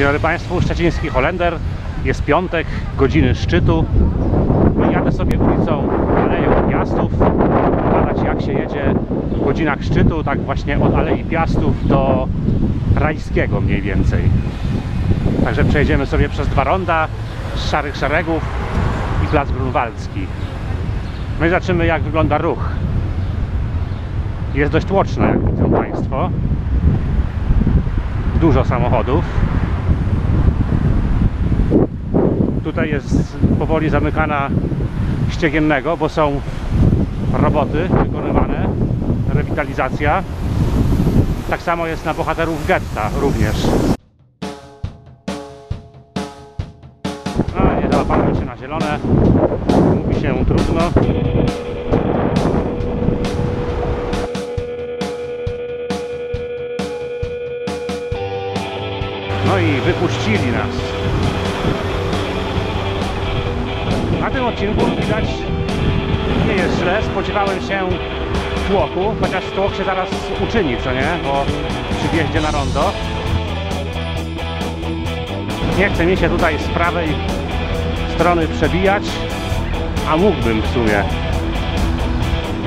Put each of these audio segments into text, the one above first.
Dzień dobry Państwu, Szczeciński Holender. Jest piątek, godziny szczytu. Jadę sobie ulicą Aleją Piastów. Badać jak się jedzie w godzinach szczytu, tak właśnie od Alei Piastów do Rajskiego mniej więcej. Także przejdziemy sobie przez dwa ronda z Szarych Szeregów i Plac Grunwaldzki. No i zobaczymy jak wygląda ruch. Jest dość tłoczno, jak widzą Państwo. Dużo samochodów. Tutaj jest powoli zamykana ściegiennego, bo są roboty wykonywane, rewitalizacja. Tak samo jest na bohaterów getta również. No nie załapałem się na zielone. Mówi się trudno. No i wypuścili nas. Na tym odcinku widać nie jest źle. Spodziewałem się tłoku, chociaż tłok się zaraz uczyni, co nie? Bo przy wjeździe na rondo. Nie chce mi się tutaj z prawej strony przebijać, a mógłbym w sumie.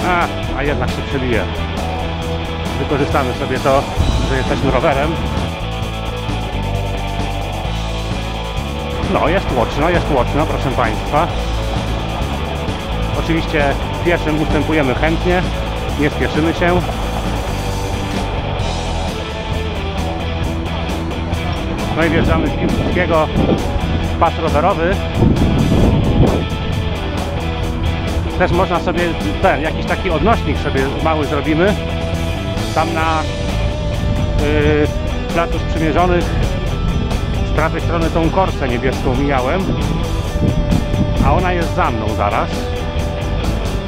A, a jednak się przebije. Wykorzystamy sobie to, że jesteśmy rowerem. No, jest tłoczno, jest tłoczno, proszę Państwa. Oczywiście pieszym ustępujemy chętnie, nie spieszymy się. No i wjeżdżamy z Piłsudskiego pas rowerowy. Też można sobie ten, jakiś taki odnośnik sobie mały zrobimy. Tam na yy, Placu Sprzymierzonych z prawej strony tą korsę niebieską mijałem, a ona jest za mną zaraz.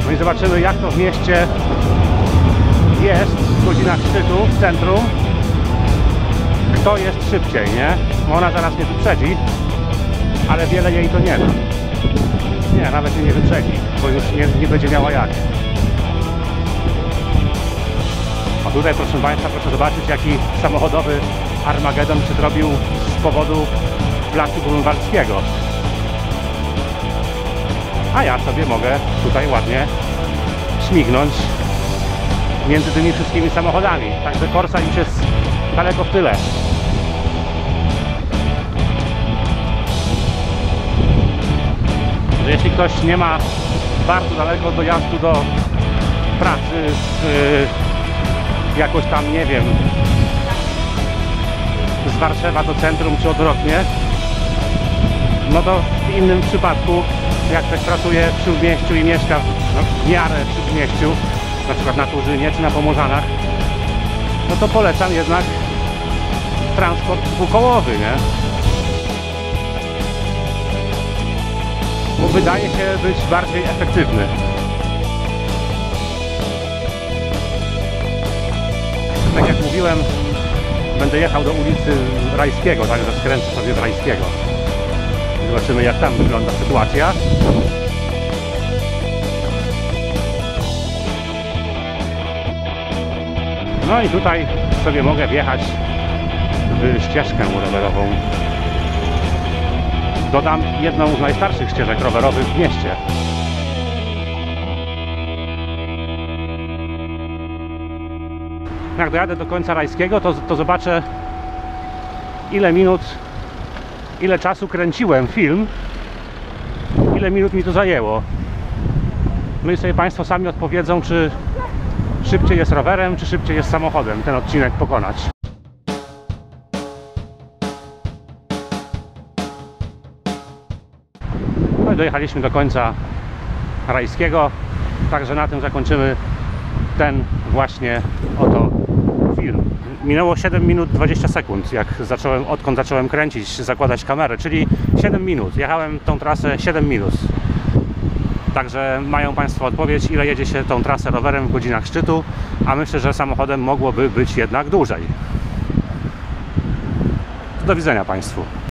No i zobaczymy jak to w mieście jest w godzinach szczytu, w centrum. Kto jest szybciej, nie? Ona zaraz mnie wyprzedzi, ale wiele jej to nie da. Nie, nawet jej nie wyprzedzi, bo już nie, nie będzie miała jak. A tutaj proszę Państwa, proszę zobaczyć jaki samochodowy Armagedon się zrobił z powodu placu Grunwaldzkiego. A ja sobie mogę tutaj ładnie śmignąć między tymi wszystkimi samochodami. Także Corsa już jest daleko w tyle. Jeśli ktoś nie ma bardzo daleko dojazdu do pracy z y, jakoś tam, nie wiem, z Warszawa do centrum czy odwrotnie, no to w innym przypadku, jak ktoś pracuje w Śródmieściu i mieszka no, w miarę w Śródmieściu, na przykład na Turzynie czy na Pomorzanach, no to polecam jednak transport dwukołowy, nie? Bo wydaje się być bardziej efektywny. Tak jak mówiłem, będę jechał do ulicy Rajskiego, także skręcę sobie w Rajskiego. Zobaczymy jak tam wygląda sytuacja. No i tutaj sobie mogę wjechać w ścieżkę rowerową. Dodam jedną z najstarszych ścieżek rowerowych w mieście. Jak dojadę do końca Rajskiego, to, to zobaczę ile minut, ile czasu kręciłem film, ile minut mi to zajęło. No i sobie Państwo sami odpowiedzą, czy szybciej jest rowerem, czy szybciej jest samochodem ten odcinek pokonać. No i dojechaliśmy do końca Rajskiego, także na tym zakończymy ten właśnie oto. Minęło 7 minut 20 sekund, jak zacząłem, odkąd zacząłem kręcić, zakładać kamerę, czyli 7 minut. Jechałem tą trasę 7 minut. Także mają Państwo odpowiedź, ile jedzie się tą trasę rowerem w godzinach szczytu, a myślę, że samochodem mogłoby być jednak dłużej. Do widzenia Państwu.